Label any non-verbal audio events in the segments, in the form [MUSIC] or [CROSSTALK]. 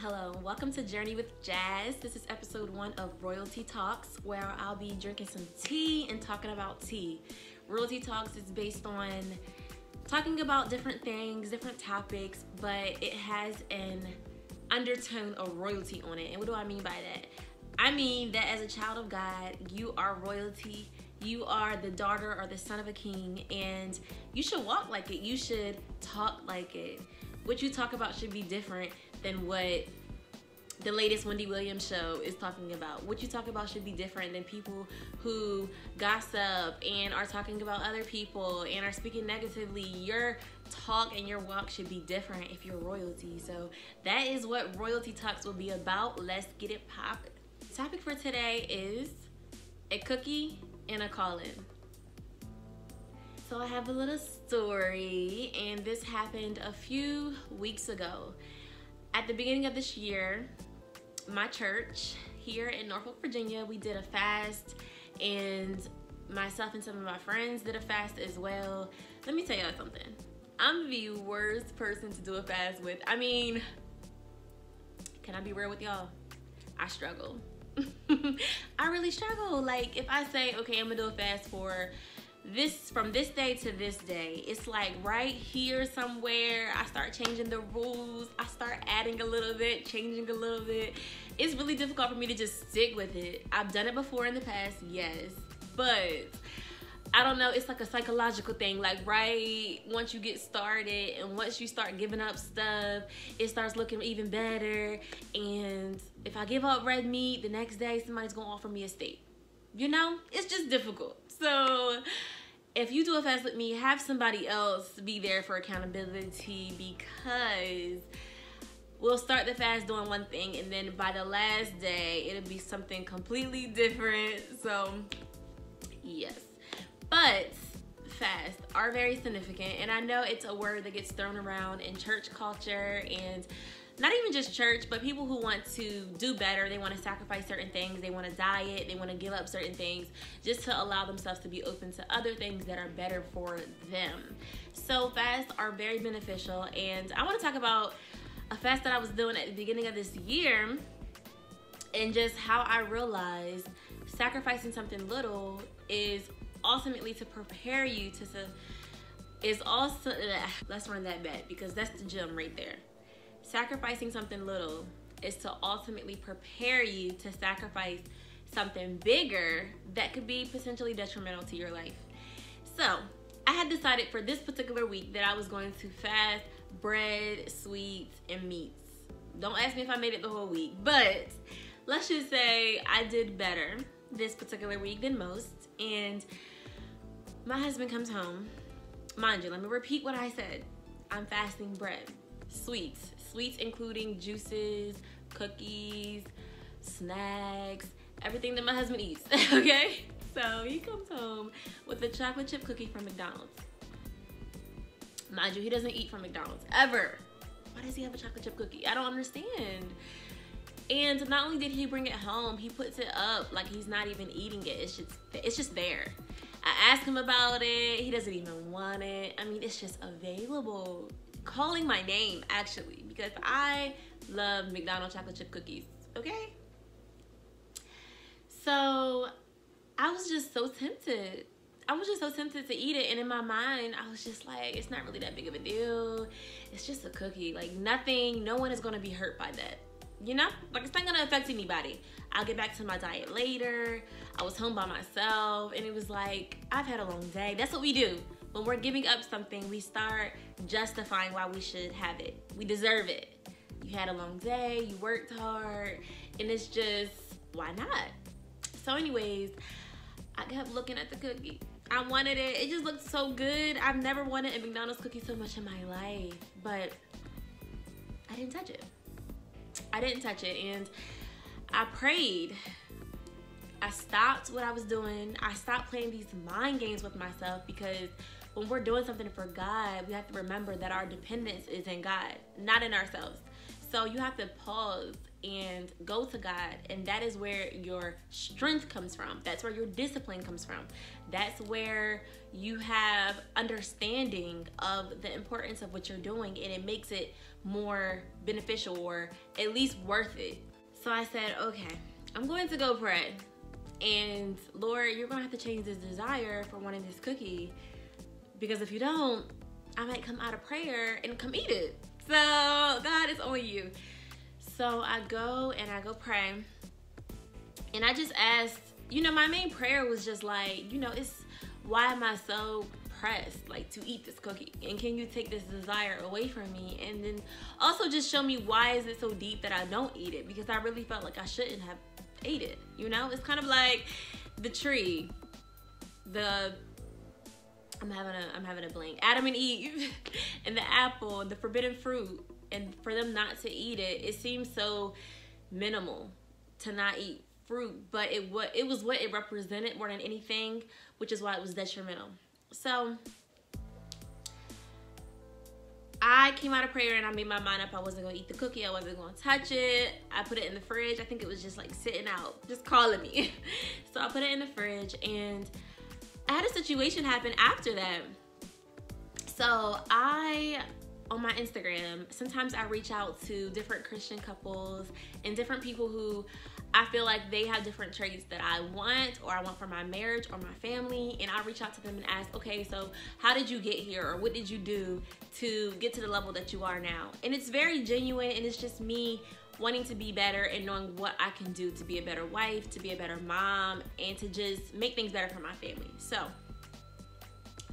Hello, welcome to Journey with Jazz. This is episode one of RoyalTea Talks, where I'll be drinking some tea and talking about tea. RoyalTea Talks is based on talking about different things, different topics, but it has an undertone of royalty on it. And what do I mean by that? I mean that as a child of God, you are royalty. You are the daughter or the son of a king, and you should walk like it. You should talk like it. What you talk about should be different than what the latest Wendy Williams show is talking about. What you talk about should be different than people who gossip and are talking about other people and are speaking negatively. Your talk and your walk should be different if you're royalty. So that is what royalty talks will be about. Let's get it poppin'. Topic for today is a cookie and a call-in. So I have a little story and this happened a few weeks ago at the beginning of this year, my church here in Norfolk, Virginia, we did a fast and myself and some of my friends did a fast as well. Let me tell y'all something. I'm the worst person to do a fast with. I mean, can I be real with y'all? I struggle. [LAUGHS] I really struggle. Like if I say, okay, I'm gonna do a fast for this from this day to this day it's like right here somewhere i start changing the rules i start adding a little bit changing a little bit it's really difficult for me to just stick with it i've done it before in the past yes but I don't know, it's like a psychological thing. Like, right once you get started and once you start giving up stuff, it starts looking even better. And if I give up red meat, the next day somebody's gonna offer me a steak. You know, it's just difficult. So, if you do a fast with me, have somebody else be there for accountability because we'll start the fast doing one thing and then by the last day it'll be something completely different. So, yes. But fast are very significant and I know it's a word that gets thrown around in church culture and not even just church, but people who want to do better. They want to sacrifice certain things. They want to diet. They want to give up certain things just to allow themselves to be open to other things that are better for them. So fasts are very beneficial. And I want to talk about a fast that I was doing at the beginning of this year and just how I realized sacrificing something little is ultimately to prepare you to, to is also let's run that back because that's the gem right there sacrificing something little is to ultimately prepare you to sacrifice something bigger that could be potentially detrimental to your life. So, I had decided for this particular week that I was going to fast bread, sweets, and meats. Don't ask me if I made it the whole week, but let's just say I did better this particular week than most. And my husband comes home. Mind you, let me repeat what I said. I'm fasting bread, sweets, sweets including juices, cookies, snacks, everything that my husband eats, [LAUGHS] okay? So he comes home with a chocolate chip cookie from McDonald's. Mind you, he doesn't eat from McDonald's, ever. Why does he have a chocolate chip cookie? I don't understand. And not only did he bring it home, he puts it up like he's not even eating it. It's just, it's just there. I asked him about it. He doesn't even want it. I mean, it's just available calling my name actually because I love McDonald's chocolate chip cookies, okay? So I was just so tempted. I was just so tempted to eat it and in my mind I was just like it's not really that big of a deal. It's just a cookie. Like nothing, no one is going to be hurt by that. You know? Like it's not going to affect anybody. I'll get back to my diet later. I was home by myself and it was like I've had a long day. That's what we do when we're giving up something, we start justifying why we should have it. We deserve it. You had a long day, you worked hard, and it's just, why not? So, anyways, I kept looking at the cookie. I wanted it. It just looked so good. I've never wanted a McDonald's cookie so much in my life, but I didn't touch it. I didn't touch it, and I prayed. I stopped what I was doing. I stopped playing these mind games with myself because when we're doing something for God, we have to remember that our dependence is in God, not in ourselves. So you have to pause and go to God. And that is where your strength comes from. That's where your discipline comes from. That's where you have understanding of the importance of what you're doing and it makes it more beneficial or at least worth it. So I said, okay, I'm going to go pray. And Lord, you're going to have to change this desire for wanting this cookie because if you don't, I might come out of prayer and come eat it. So God is on you. So I go and I go pray. And I just asked, you know, my main prayer was just like, you know, it's why am I so pressed like to eat this cookie and can you take this desire away from me and then also just show me why is it so deep that I don't eat it because I really felt like I shouldn't have ate it you know it's kind of like the tree the I'm having a I'm having a blank Adam and Eve [LAUGHS] and the apple the forbidden fruit and for them not to eat it, it seems so minimal to not eat fruit, but it what it was what it represented more than anything, which is why it was detrimental. So I came out of prayer and I made my mind up I wasn't gonna eat the cookie, I wasn't gonna touch it. I put it in the fridge. I think it was just like sitting out, just calling me. [LAUGHS] so I put it in the fridge and I had a situation happen after that. So I on my Instagram, sometimes I reach out to different Christian couples and different people who I feel like they have different traits that I want or I want for my marriage or my family. And I reach out to them and ask, okay, so how did you get here or what did you do to get to the level that you are now? And it's very genuine and it's just me wanting to be better and knowing what I can do to be a better wife, to be a better mom, and to just make things better for my family. So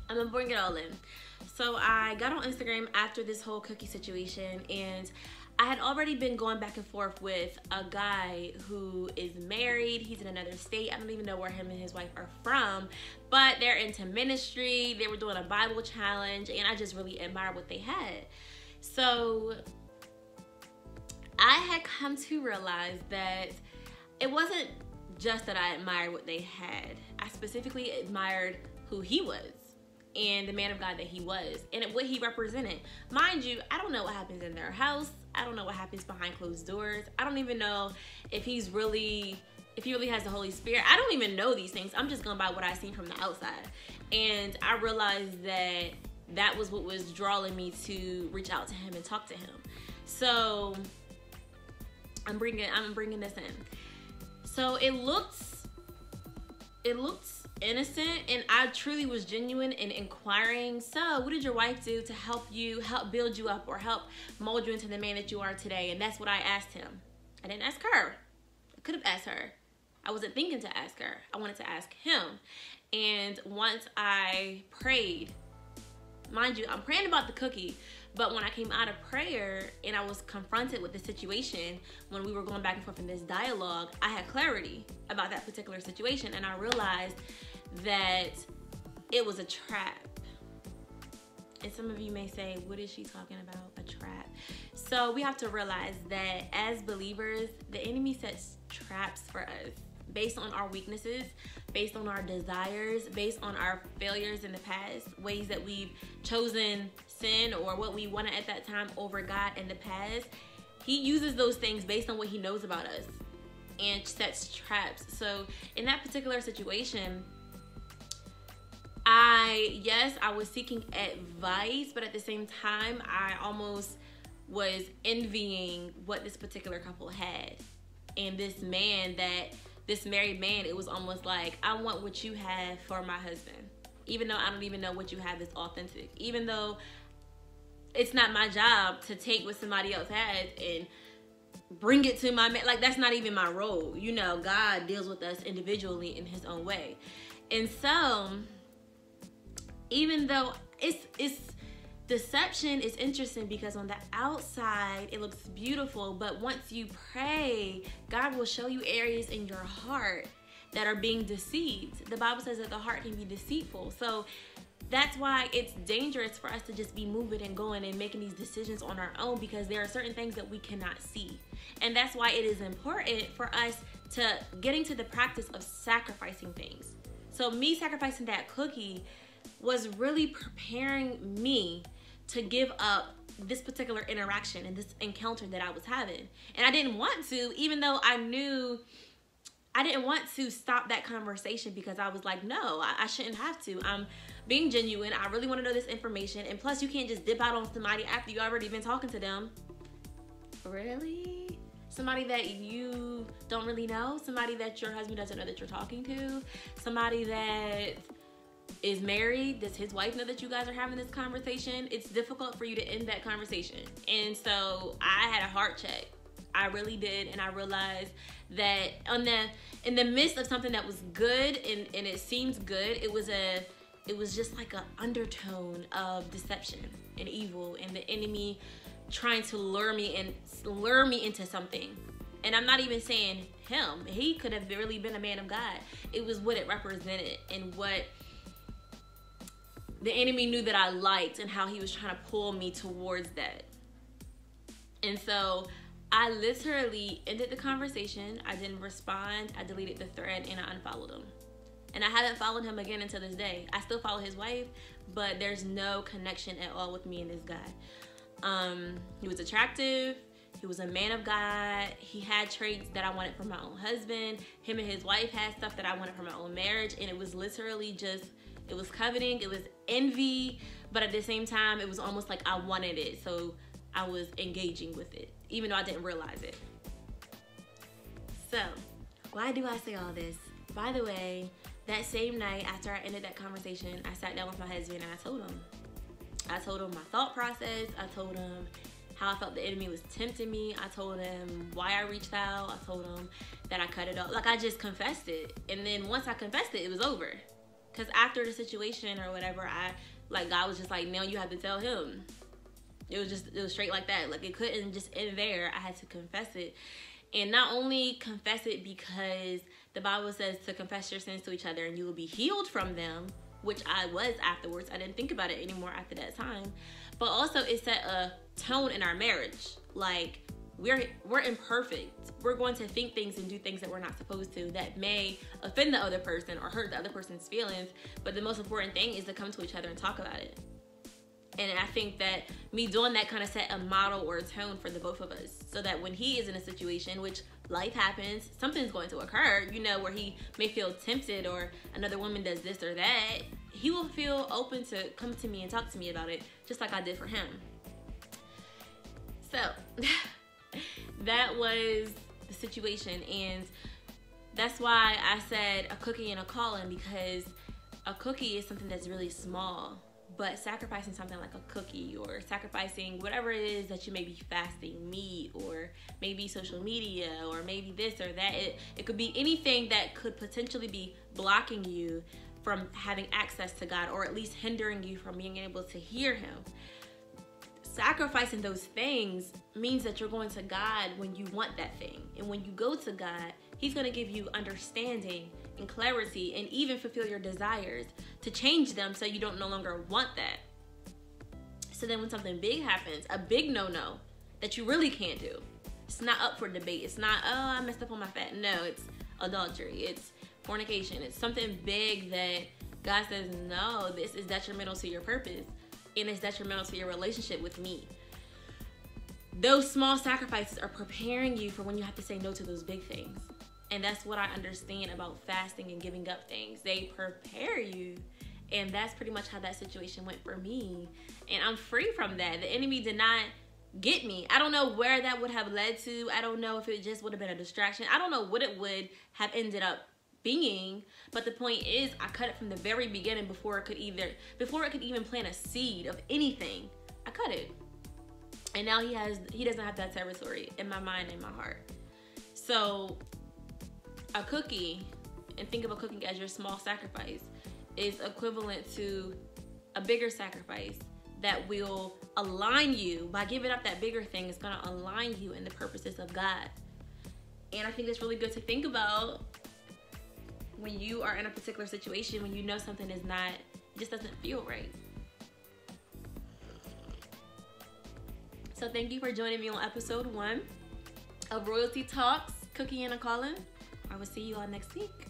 I'm gonna bring it all in. So I got on Instagram after this whole cookie situation and I had already been going back and forth with a guy who is married. He's in another state. I don't even know where him and his wife are from, but they're into ministry. They were doing a Bible challenge, and I just really admire what they had. So I had come to realize that it wasn't just that I admired what they had, I specifically admired who he was and the man of God that he was and what he represented. Mind you, I don't know what happens in their house. I don't know what happens behind closed doors. I don't even know if he's really if he really has the Holy Spirit. I don't even know these things. I'm just going by what I've seen from the outside. And I realized that that was what was drawing me to reach out to him and talk to him. So I'm bringing I'm bringing this in. So it looks it looks innocent and I truly was genuine in inquiring. So, what did your wife do to help you, help build you up, or help mold you into the man that you are today? And that's what I asked him. I didn't ask her. I could have asked her. I wasn't thinking to ask her. I wanted to ask him. And once I prayed, mind you, I'm praying about the cookie, but when I came out of prayer and I was confronted with the situation, when we were going back and forth in this dialogue, I had clarity about that particular situation and I realized that it was a trap. And some of you may say, what is she talking about? A trap. So we have to realize that as believers, the enemy sets traps for us based on our weaknesses, based on our desires, based on our failures in the past, ways that we've chosen sin or what we wanted at that time over God in the past. He uses those things based on what he knows about us and sets traps. So in that particular situation, I, yes, I was seeking advice, but at the same time, I almost was envying what this particular couple had. And this man that, this married man, it was almost like, I want what you have for my husband. Even though I don't even know what you have is authentic. Even though it's not my job to take what somebody else has and bring it to my man. Like, that's not even my role. You know, God deals with us individually in his own way. And so, even though it's it's deception is interesting because on the outside it looks beautiful but once you pray god will show you areas in your heart that are being deceived. The bible says that the heart can be deceitful. So that's why it's dangerous for us to just be moving and going and making these decisions on our own because there are certain things that we cannot see. And that's why it is important for us to getting to the practice of sacrificing things. So me sacrificing that cookie was really preparing me to give up this particular interaction and this encounter that I was having. And I didn't want to, even though I knew I didn't want to stop that conversation because I was like, no, I, I shouldn't have to. I'm being genuine. I really want to know this information. And plus, you can't just dip out on somebody after you already been talking to them. Really? Somebody that you don't really know? Somebody that your husband doesn't know that you're talking to? Somebody that is married? Does his wife know that you guys are having this conversation? It's difficult for you to end that conversation. And so I had a heart check. I really did. And I realized that on the in the midst of something that was good and, and it seems good, it was a it was just like an undertone of deception and evil and the enemy trying to lure me and lure me into something. And I'm not even saying him. He could have really been a man of God. It was what it represented and what the enemy knew that I liked and how he was trying to pull me towards that. And so I literally ended the conversation. I didn't respond. I deleted the thread and I unfollowed him. And I haven't followed him again until this day. I still follow his wife, but there's no connection at all with me and this guy. Um, he was attractive. He was a man of God. He had traits that I wanted from my own husband. Him and his wife had stuff that I wanted from my own marriage. And it was literally just, it was coveting, it was envy, but at the same time, it was almost like I wanted it. So I was engaging with it even though I didn't realize it. So, why do I say all this? By the way, that same night after I ended that conversation, I sat down with my husband and I told him. I told him my thought process. I told him how I felt the enemy was tempting me. I told him why I reached out. I told him that I cut it off. Like I just confessed it. And then once I confessed it, it was over. Cause after the situation or whatever, I like God was just like, now you have to tell him. It was just it was straight like that. Like it couldn't just end there. I had to confess it. And not only confess it because the Bible says to confess your sins to each other and you will be healed from them, which I was afterwards. I didn't think about it anymore after that time. But also it set a tone in our marriage. Like we're we're imperfect. We're going to think things and do things that we're not supposed to that may offend the other person or hurt the other person's feelings. But the most important thing is to come to each other and talk about it. And I think that me doing that kind of set a model or a tone for the both of us so that when he is in a situation, which life happens, something's going to occur, you know, where he may feel tempted or another woman does this or that, he will feel open to come to me and talk to me about it, just like I did for him. So [LAUGHS] that was the situation. And that's why I said a cookie and a calling because a cookie is something that's really small but sacrificing something like a cookie or sacrificing whatever it is that you may be fasting meat or maybe social media or maybe this or that it, it could be anything that could potentially be blocking you from having access to god or at least hindering you from being able to hear him sacrificing those things means that you're going to god when you want that thing and when you go to god he's going to give you understanding and clarity and even fulfill your desires to change them so you don't no longer want that. So then when something big happens, a big no-no that you really can't do, it's not up for debate. It's not, oh, I messed up on my fat. No, it's adultery. It's fornication. It's something big that God says, no, this is detrimental to your purpose and it's detrimental to your relationship with me. Those small sacrifices are preparing you for when you have to say no to those big things. And that's what I understand about fasting and giving up things. They prepare you. And that's pretty much how that situation went for me. And I'm free from that. The enemy did not get me. I don't know where that would have led to. I don't know if it just would have been a distraction. I don't know what it would have ended up being. But the point is I cut it from the very beginning before it could either before it could even plant a seed of anything. I cut it. And now he has he doesn't have that territory in my mind and my heart. So a cookie, and think of a cookie as your small sacrifice, is equivalent to a bigger sacrifice that will align you by giving up that bigger thing is going to align you in the purposes of God. And I think it's really good to think about when you are in a particular situation when you know something is not just doesn't feel right. So thank you for joining me on episode 1 of RoyalTea Talks, Cookie and a Calling. I will see you all next week.